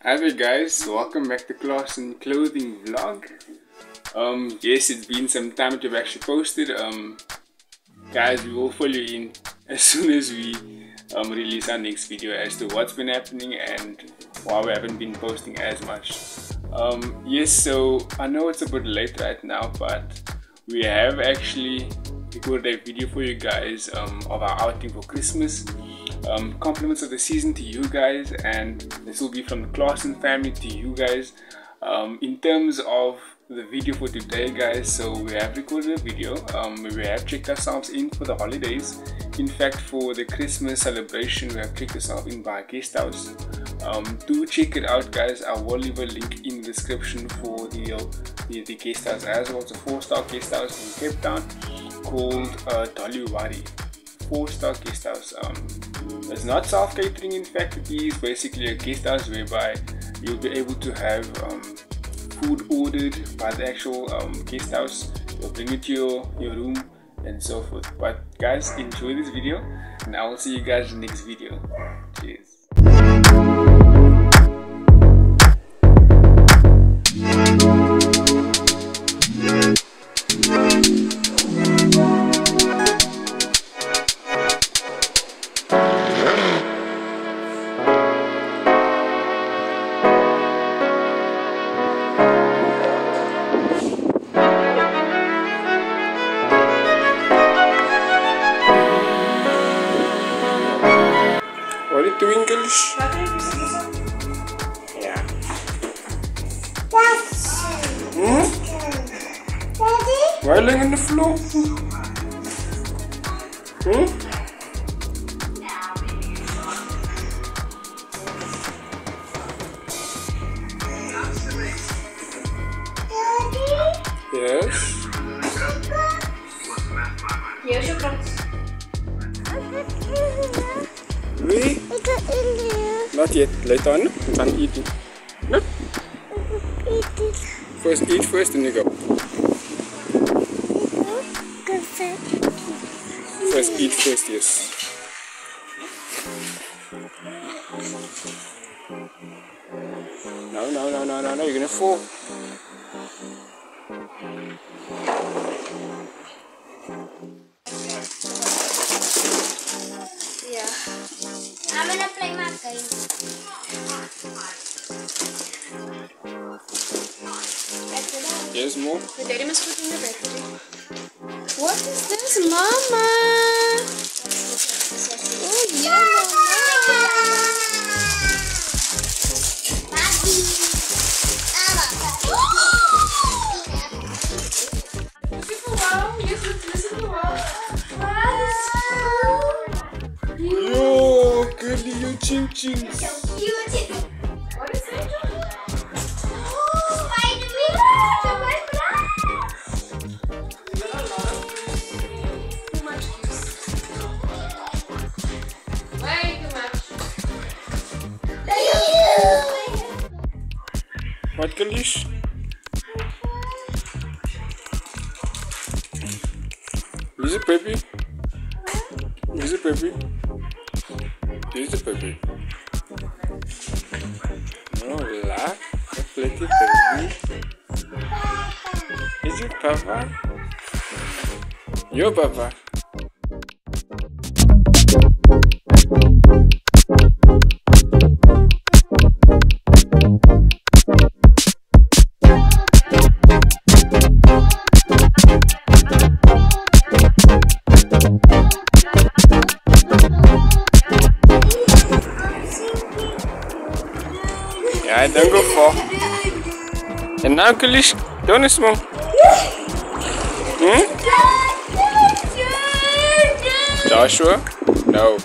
Hi there guys, welcome back to Claasen Clothing Vlog. Um, yes, it's been some time that we've actually posted. Um, guys, we will follow in as soon as we um, release our next video as to what's been happening and why we haven't been posting as much. Um, yes, so I know it's a bit late right now, but we have actually recorded a video for you guys um, of our outing for Christmas um, compliments of the season to you guys and this will be from the Claasen family to you guys. Um, in terms of the video for today guys so we have recorded a video um, we have checked ourselves in for the holidays. In fact for the Christmas celebration we have checked ourselves in by guest house. Um, do check it out guys. I will leave a link in the description for the, uh, the, the guest house as well. It's a four star guest house in Cape Town called uh, Dolly Wari four star guest house um, it's not self catering in fact it is basically a guest house whereby you'll be able to have um, food ordered by the actual um, guest house. They'll bring it to your, your room and so forth. But guys enjoy this video and I will see you guys in the next video. Cheers Are you doing English? Yeah. Hmm? Why laying on the floor? Hmm? Yes. Yes, you We? Not yet. Later on. I'm eating. No? First eat first, then you go. First eat first, yes. No, no, no, no, no, no. You're gonna fall. Ja. I'm gonna play my game. Yes, more. The daddy must put in the battery. What is this, Mama? Oh, yeah, you ching ching. What is it? Too much juice. Way too much. What girlies? Is it baby? Is it baby? Is it baby? Plenty baby. Is it papa? Your papa. Yeah, don't go far. And now, Kalish, don't smoke. Hmm? Joshua? No.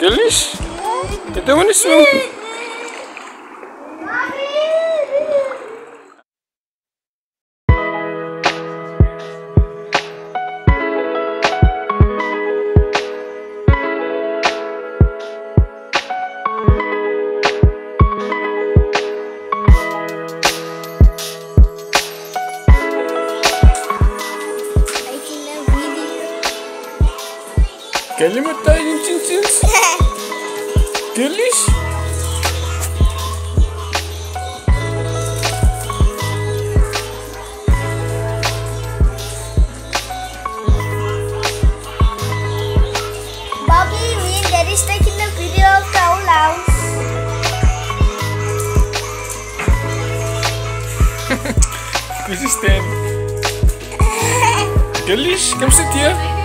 Kalish? You don't want to smoke? Quer matar em Queres? Bobby Lee, that is taking the video of the house. Resistente. Queres? Como se tia?